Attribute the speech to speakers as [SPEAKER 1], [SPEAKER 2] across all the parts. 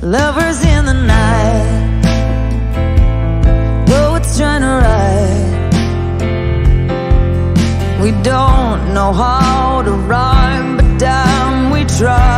[SPEAKER 1] Lovers in the night, poets trying to write. We don't know how to rhyme, but damn, we try.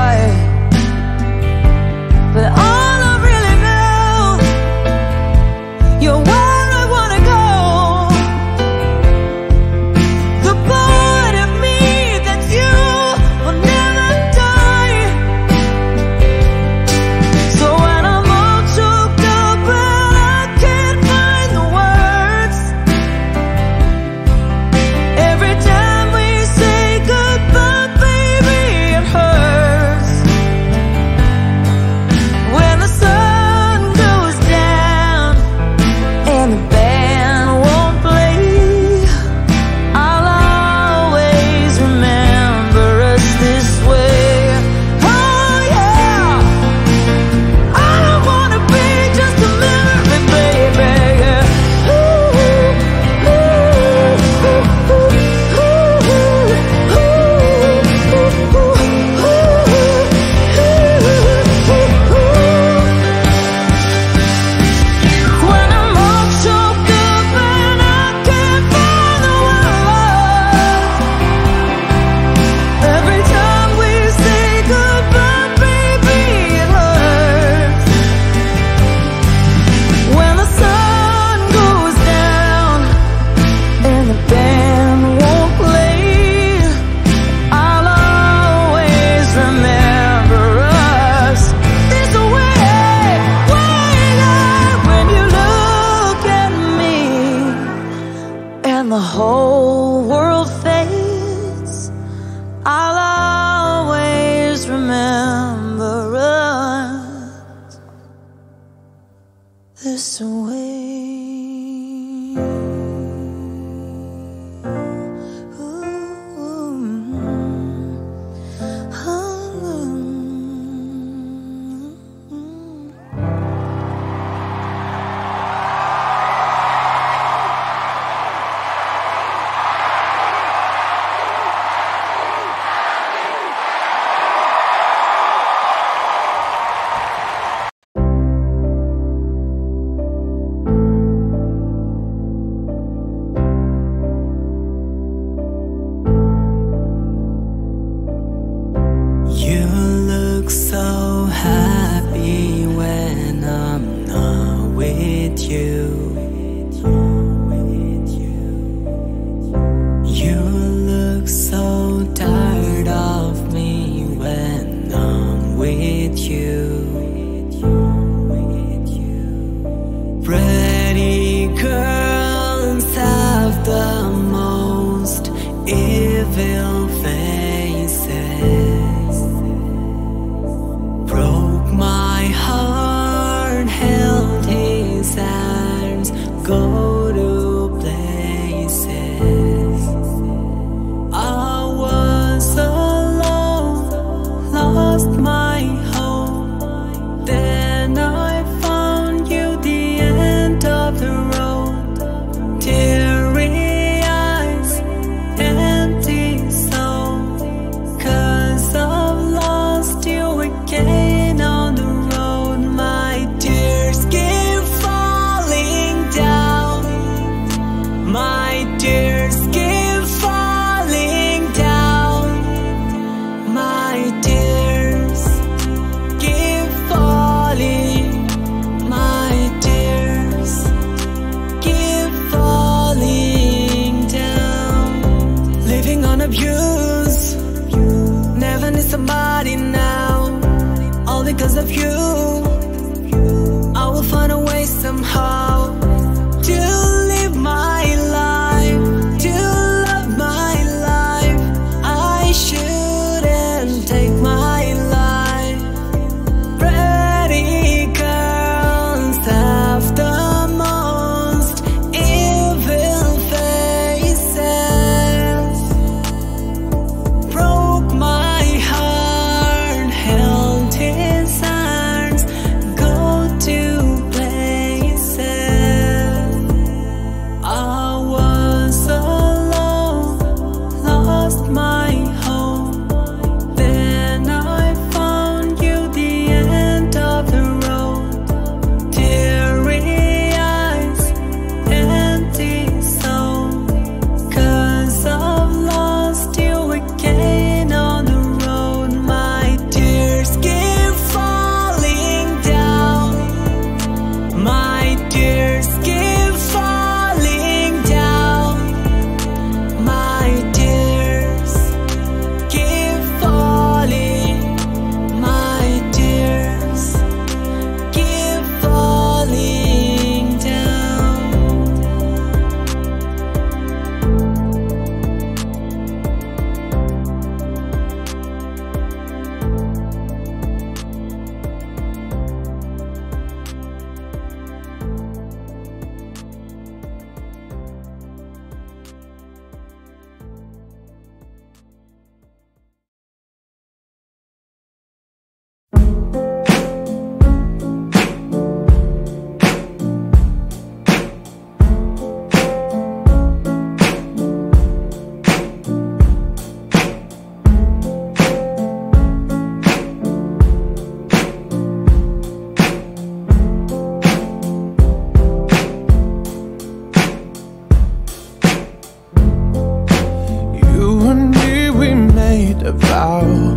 [SPEAKER 1] A
[SPEAKER 2] vow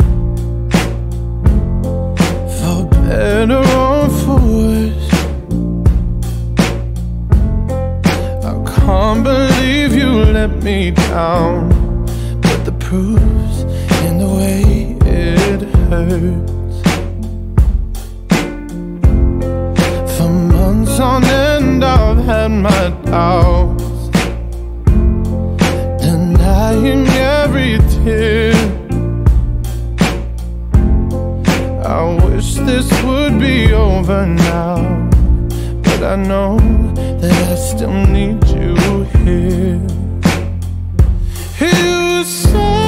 [SPEAKER 2] For better or for worse I can't believe you let me down. But the proof's in the way it hurts. For months on end I've had my doubts. this would be over now. But I know that I still need you here. You say